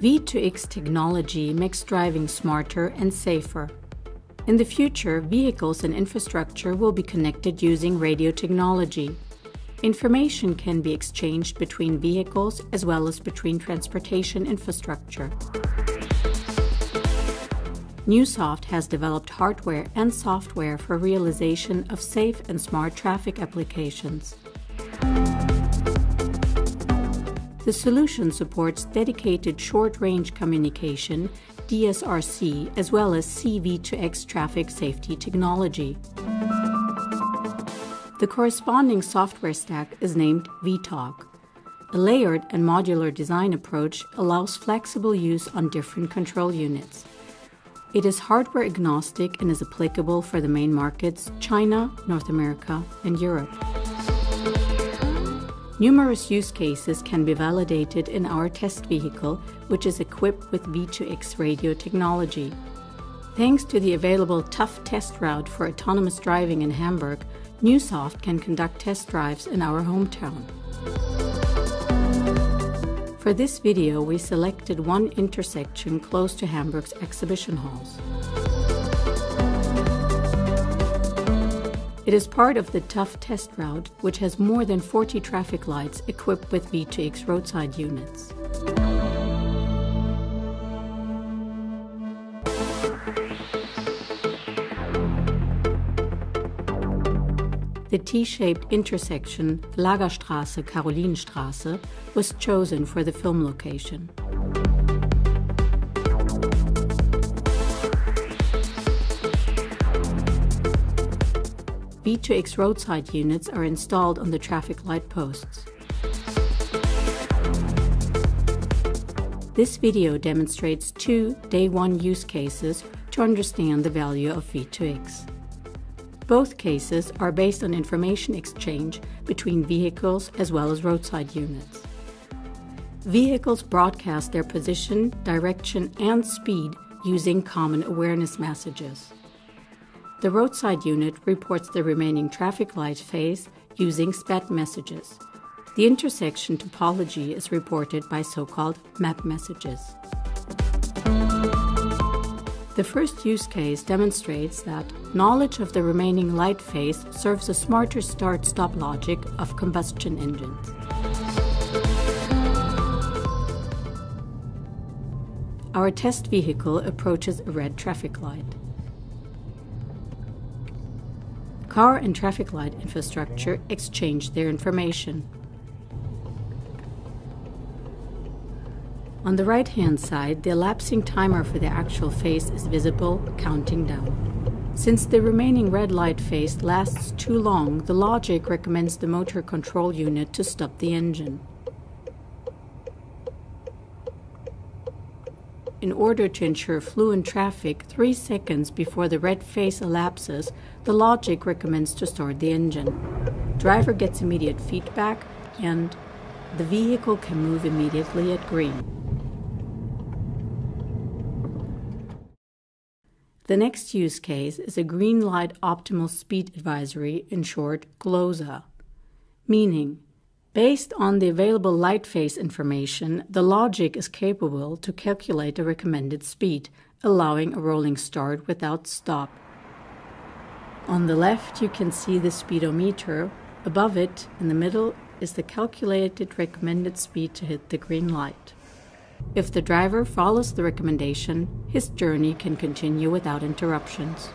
V2X technology makes driving smarter and safer. In the future, vehicles and infrastructure will be connected using radio technology. Information can be exchanged between vehicles as well as between transportation infrastructure. Neusoft has developed hardware and software for realization of safe and smart traffic applications. The solution supports dedicated short-range communication, DSRC, as well as CV2X traffic safety technology. The corresponding software stack is named VeTalk. A layered and modular design approach allows flexible use on different control units. It is hardware agnostic and is applicable for the main markets China, North America, and Europe. Numerous use cases can be validated in our test vehicle, which is equipped with V2X radio technology. Thanks to the available TAVF test route for autonomous driving in Hamburg, Neusoft can conduct test drives in our hometown. For this video, we selected one intersection close to Hamburg's exhibition halls. It is part of the TAVF test route, which has more than 40 traffic lights equipped with V2X roadside units. The T-shaped intersection Lagerstraße-Karolinenstraße was chosen for the film location. V2X roadside units are installed on the traffic light posts. This video demonstrates two day one use cases to understand the value of V2X. Both cases are based on information exchange between vehicles as well as roadside units. Vehicles broadcast their position, direction, and speed using common awareness messages. The roadside unit reports the remaining traffic light phase using SPAT messages. The intersection topology is reported by so-called map messages. The first use case demonstrates that knowledge of the remaining light phase serves a smarter start-stop logic of combustion engines. Our test vehicle approaches a red traffic light. Car and traffic light infrastructure exchange their information. On the right hand side, the elapsing timer for the actual phase is visible, counting down. Since the remaining red light phase lasts too long, the logic recommends the motor control unit to stop the engine. In order to ensure fluent traffic three seconds before the red phase elapses, the logic recommends to start the engine. Driver gets immediate feedback and the vehicle can move immediately at green. The next use case is a green light optimal speed advisory, in short, GLOSA, meaning Based on the available light phase information, the logic is capable to calculate the recommended speed, allowing a rolling start without stop. On the left, you can see the speedometer. Above it, in the middle, is the calculated recommended speed to hit the green light. If the driver follows the recommendation, his journey can continue without interruptions.